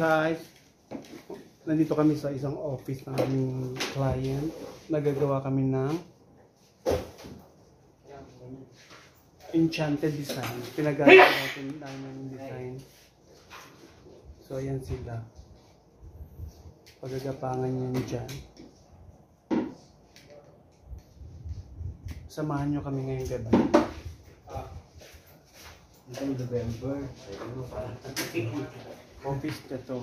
guys! Nandito kami sa isang office ng aming client. Nagagawa kami ng enchanted design. Pinagawa natin namin design. So, ayan sila. Pagagapangan yan dyan. Samahan nyo kami ngayong gabi. Itong November. Office na to.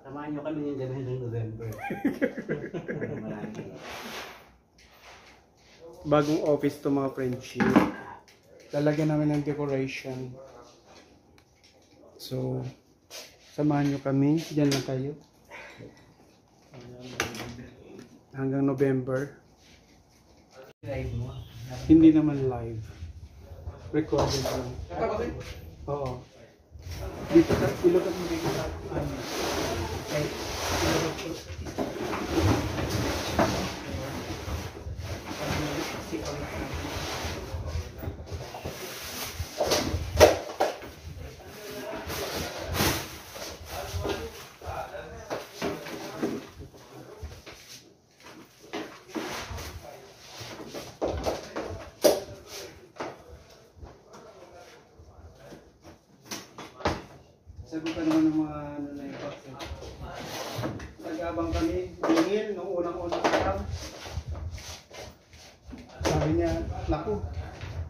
Samahan nyo kami yung gabi ng November. Marami. Bagong office to mga friendship. Lalagyan namin ng decoration. So, samahan nyo kami. Diyan lang kayo. Hanggang November. Live mo. Hindi naman live. Recorded lang. Oo. Dito ka, ilukat mo dito sa ano. Ay, ilukat ko. Sagot ka naman ng mga ano na yung bakit. Nag-abang kami, bingil, nung unang-unang araw. Sabi niya, naku,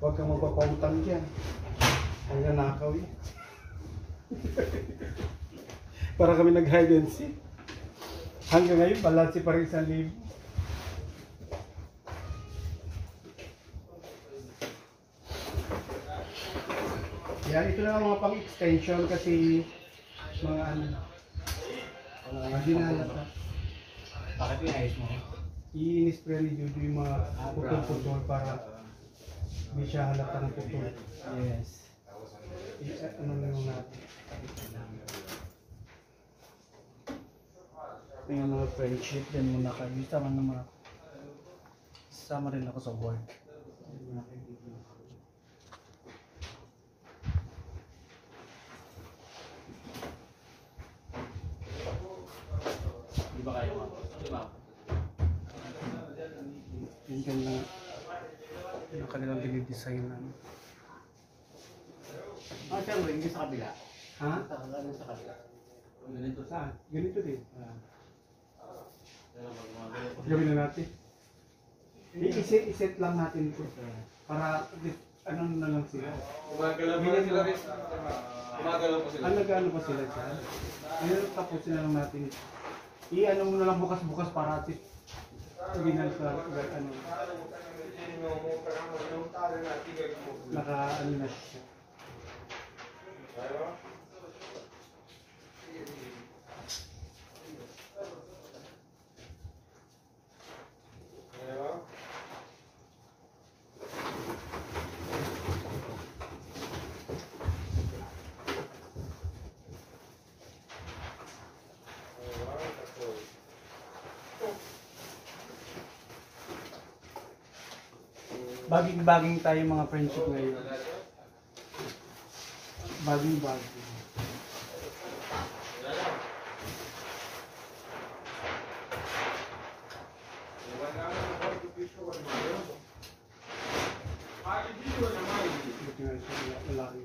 huwag kang magpapautang dyan. Hanggang nakaw eh. Para kami nag-hide and seek. Hanggang ngayon, balansi pa rin sa libo. Yan, ito na ang mga pang-extension kasi mga ano, mga dinalata. Bakit pinayos mo? I-spray ni Juju yung mga putol-putol para hindi siya halata ng putol. Yes. I- eh, ano na yung natin. Ito yung mga friendship, yan muna kayo. Sama naman ako. Sama rin ako sa work. Yan mga kaibigan. Di ba kayo mo? Di ba? Yung ganda yung kanilang dinidesign na. Ah, sir, wait, sa kabila. Ha? Sa ano sa kabila? Ganito sa. Saan? Ganito din. Ah. Ganito. Gawin na natin. I-set, i-set lang natin ito. Para, ano na lang sila. Gumagalaw pa sila rin. Gumagalaw pa sila. Ano nag-ano pa sila dyan? Ngayon, tapusin na lang natin. I-ano mo na lang bukas-bukas para at na sa ano, naka ano na siya. Baging-baging tayo mga friendship ngayon. Baging-baging. Buti nga siya, malaki.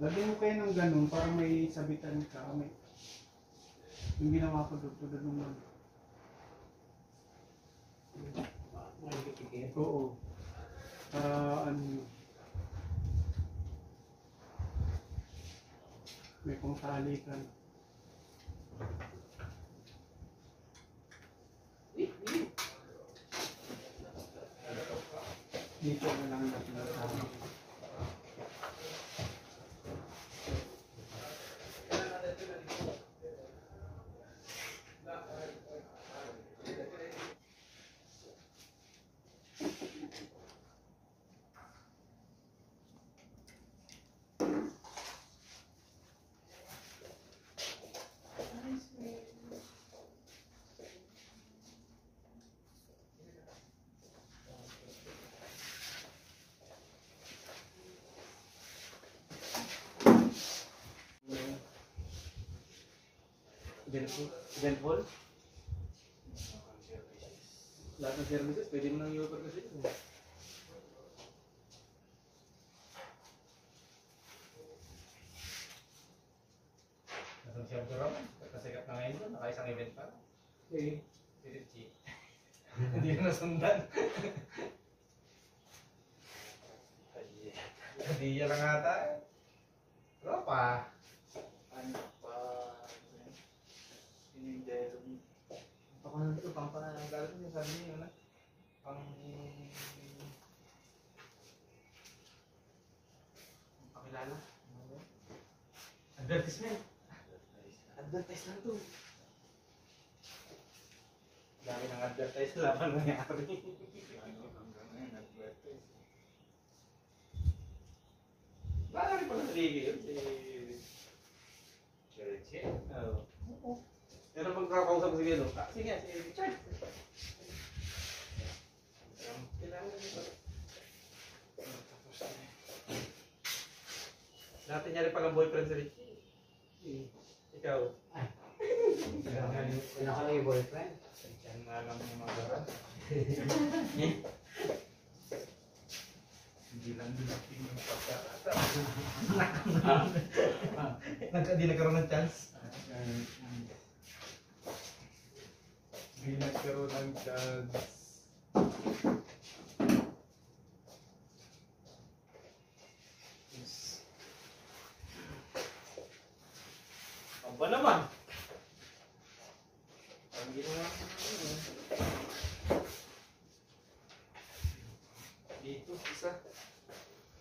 Lagyan mo kayo ng ganun para may sabitan ka. May... Yung ginawa ko doon, doon naman. Makikipikit. Oo. Para ano, may pangtali ka. Dito Eventful. Eventful. Lahat ng services, pwede mo nang i-offer kasi. Nasaan siya bro? Kasikat na ngayon doon, nakaisang event pa. Eh, Si Richie. Hindi na nasundan. Kadiya lang ata eh. Tropa. ano pa, sinindero mo. Baka na ito, pang panagalit niya, sabi niya, ano? Pang... Pakilala. Ano? Advertisement. Advertise lang to. Dami ng advertise laban nangyari. Ano, hanggang ngayon, advertise. Baka rin pala naligi yun si... Si Richie. Oo. Pero pagkakausap ko si Gelo, ah, sige, si Richard. Kailangan nito. Na eh. Dati niya rin palang boyfriend si Richie. Ikaw. Ano ka lang yung boyfriend? Yan nga lang yung mga garan. Hindi lang dumating yung pagkakataon. Nagka, di nagkaroon ng chance. Hindi nagkaroon ng chance. Yes. Aba naman! Dito, isa.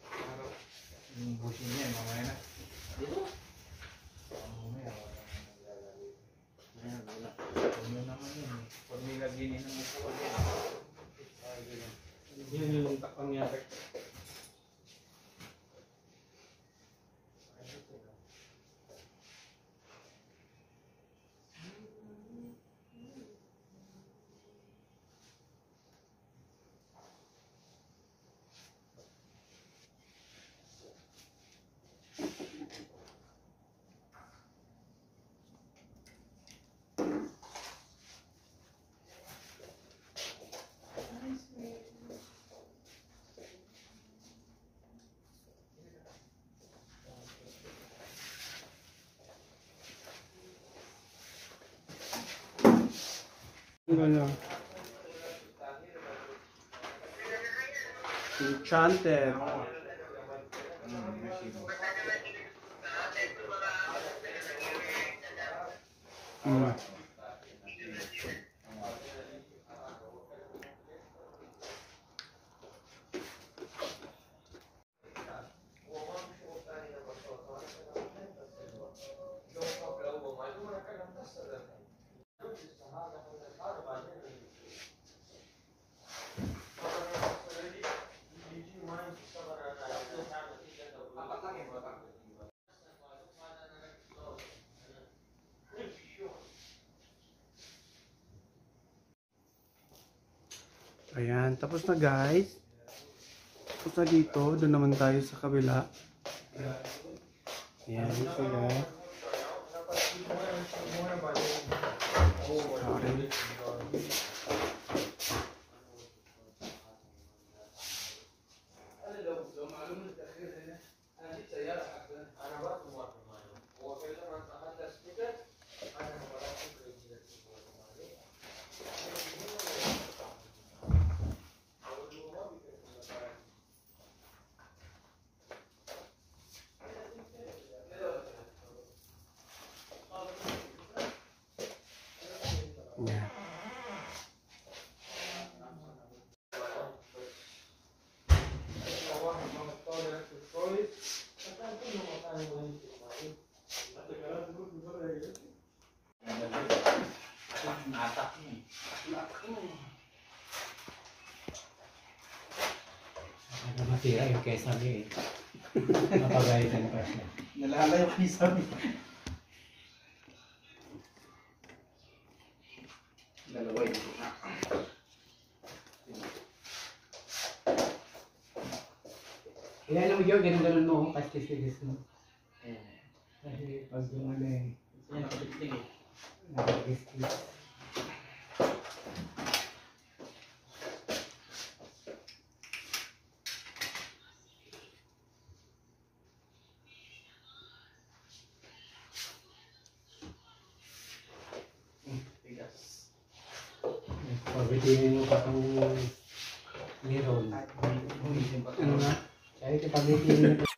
Araw. Yung bushing niya, mamaya na. Dito? Mamaya, wala nang naglalagay. Ayan, wala. Ano naman yun eh. Pag may lagyan ng upuan yan. Ay, ganyan. Yun yung takpang nangyari. Ano? Enchanted. Mm. Ayan, tapos na guys. Tapos na dito, doon naman tayo sa kabila. Ayan, sila. Sorry. Ayan. Atak mo. Matira yung kesa niya eh. Napagalitan pa siya. Nalalayo sa amin. Dalawa yun. Kaya alam mo yun, ganun-ganun mo, kasi kilis mo. Kasi pag yung ano eh, Yan, kapit din Pabitinin mo pa kung meron. Ano na? Kahit pabitinin mo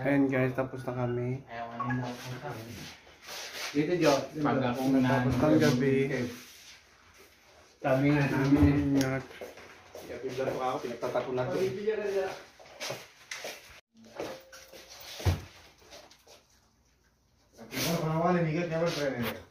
Ayan guys, tapos na kami. Ayaw nga nila ako sa akin. Dito, Jo. Pag ako Tapos ng gabi. Kami nga namin. Ingat. Kaya pibla po ako, pinagtatako na ito. Ano, pangawalan, higat niya ba, friend?